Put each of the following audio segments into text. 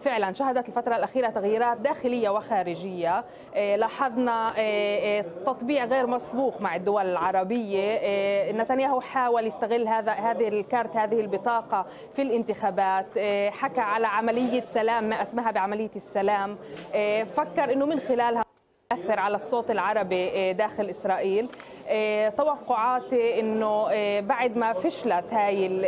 فعلا شهدت الفترة الأخيرة تغييرات داخلية وخارجية. لاحظنا تطبيع غير مسبوق مع الدول العربية. نتنياهو حاول يستغل هذا هذه الكارت هذه البطاقة في الانتخابات. حكى على عملية سلام ما أسمها بعملية السلام. فكر أنه من خلالها يأثر على الصوت العربي داخل إسرائيل. توقعاتي إنه بعد ما فشلت هاي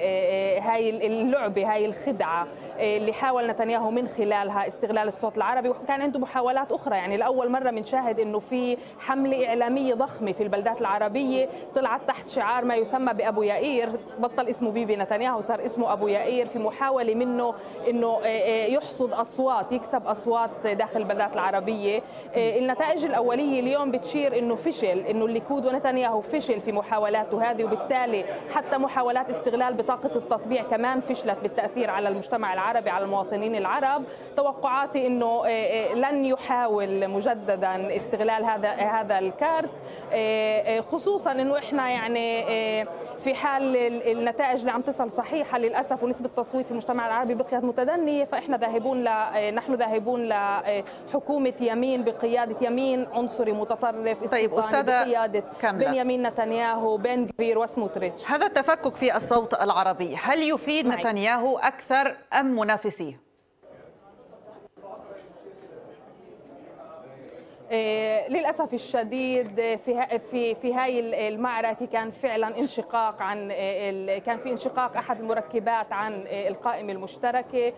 هاي اللعبة هاي الخدعة اللي حاول نتنياهو من خلالها استغلال الصوت العربي. وكان عنده محاولات أخرى. يعني لأول مرة بنشاهد إنه في حملة إعلامية ضخمة في البلدات العربية طلعت تحت شعار ما يسمى بأبو يائير. بطل اسمه بيبي نتنياهو صار اسمه أبو يائير في محاولة منه إنه يحصد أصوات يكسب أصوات داخل البلدات العربية. النتائج الأولية اليوم بتشير إنه فشل إنه الليكود ونتنياهو فشل في محاولاته هذه. وبالتالي حتى محاولات استغلال بطاقة التطبيع كمان فشلت بالتأثير على المجتمع العربي. العربي على المواطنين العرب توقعاتي إنه لن يحاول مجددا استغلال هذا هذا الكارت خصوصا إنه إحنا يعني في حال النتائج اللي عم تصل صحيحة للأسف ونسبة التصويت في المجتمع العربي بقيت متدنية فإحنا ذاهبون ل نحن ذاهبون لحكومه يمين بقيادة يمين عنصري متطرف طيب أستاذة بقيادة كاملة. بنيامين نتنياهو بن كبير وسموتريتش هذا التفكك في الصوت العربي هل يفيد معي. نتنياهو أكثر أم منافسيه للأسف الشديد في في في هاي المعركة كان فعلا انشقاق عن كان في انشقاق أحد المركبات عن القائمه المشتركة.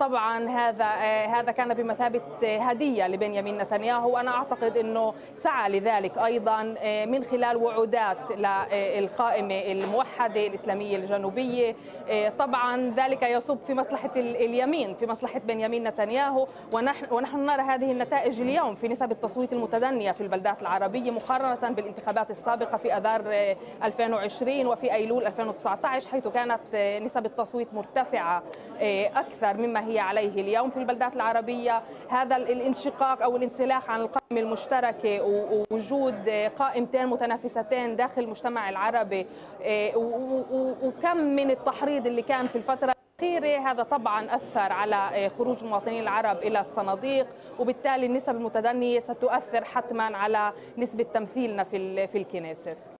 طبعا هذا هذا كان بمثابة هدية لبنيامين نتنياهو. وأنا أعتقد إنه سعى لذلك أيضا من خلال وعودات للقائمه الموحدة الإسلامية الجنوبية. طبعا ذلك يصب في مصلحة اليمين في مصلحة بنيامين نتنياهو. ونحن ونحن نرى هذه النتائج اليوم في نسب التصويت المتدنية في البلدات العربية مقارنة بالانتخابات السابقة في أذار 2020 وفي أيلول 2019 حيث كانت نسب التصويت مرتفعة أكثر مما هي عليه اليوم في البلدات العربية. هذا الانشقاق أو الانسلاخ عن القائمة المشتركة ووجود قائمتين متنافستين داخل المجتمع العربي وكم من التحريض اللي كان في الفترة الأخيرة هذا طبعا أثر على خروج المواطنين العرب إلى الصناديق وبالتالي النسب المتدنية ستؤثر حتما على نسبة تمثيلنا في في الكنيست